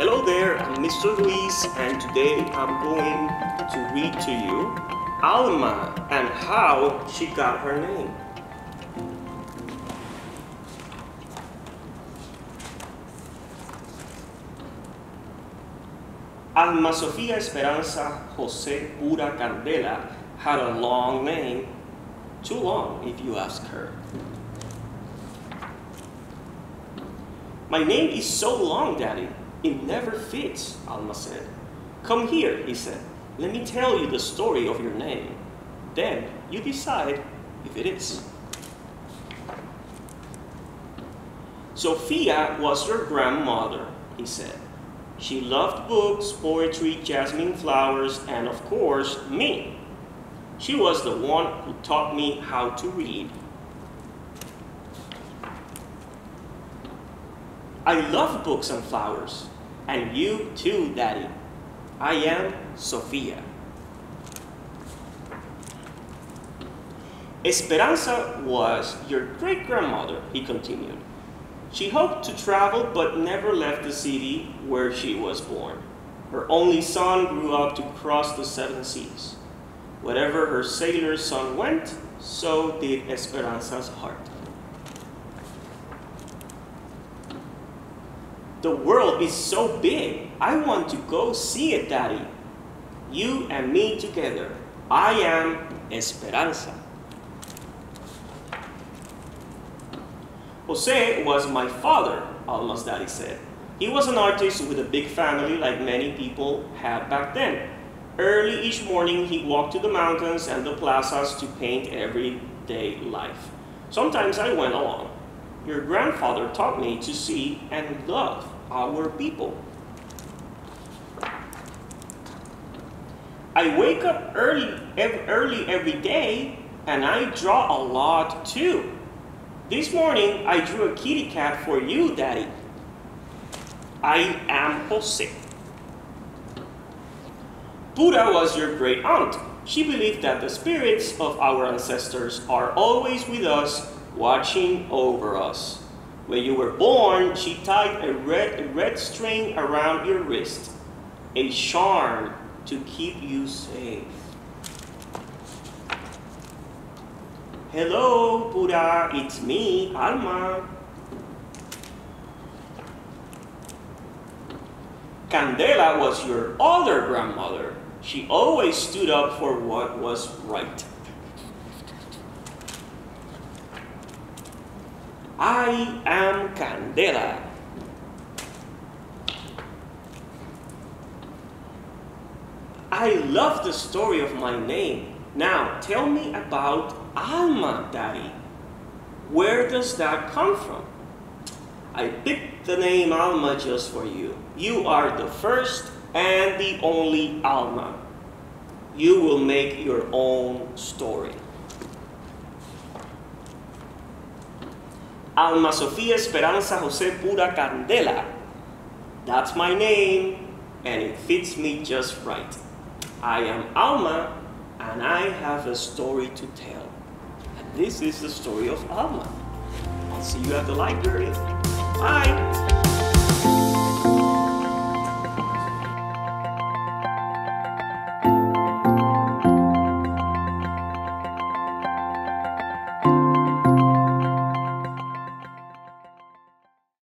Hello there, I'm Mr. Luis, and today I'm going to read to you Alma and how she got her name. Alma Sofia Esperanza Jose Pura Candela had a long name, too long if you ask her. My name is so long, Daddy. It never fits, Alma said. Come here, he said. Let me tell you the story of your name. Then you decide if it is. Sofia was your grandmother, he said. She loved books, poetry, jasmine flowers, and of course, me. She was the one who taught me how to read. I love books and flowers, and you too, Daddy. I am Sofia. Esperanza was your great grandmother, he continued. She hoped to travel but never left the city where she was born. Her only son grew up to cross the seven seas. Wherever her sailor son went, so did Esperanza's heart. The world is so big. I want to go see it, Daddy. You and me together. I am Esperanza. Jose was my father, Alma's daddy said. He was an artist with a big family like many people had back then. Early each morning, he walked to the mountains and the plazas to paint everyday life. Sometimes I went along. Your grandfather taught me to see and love our people. I wake up early, early every day and I draw a lot too. This morning I drew a kitty cat for you, Daddy. I am Jose. Pura was your great aunt. She believed that the spirits of our ancestors are always with us watching over us. When you were born, she tied a red, a red string around your wrist, a charm to keep you safe. Hello, Pura, it's me, Alma. Candela was your other grandmother. She always stood up for what was right. I am Candela. I love the story of my name. Now, tell me about Alma, Daddy. Where does that come from? I picked the name Alma just for you. You are the first and the only Alma. You will make your own story. Alma Sofia Esperanza Jose Pura Candela. That's my name, and it fits me just right. I am Alma, and I have a story to tell. And this is the story of Alma. I'll see you at the library. Bye!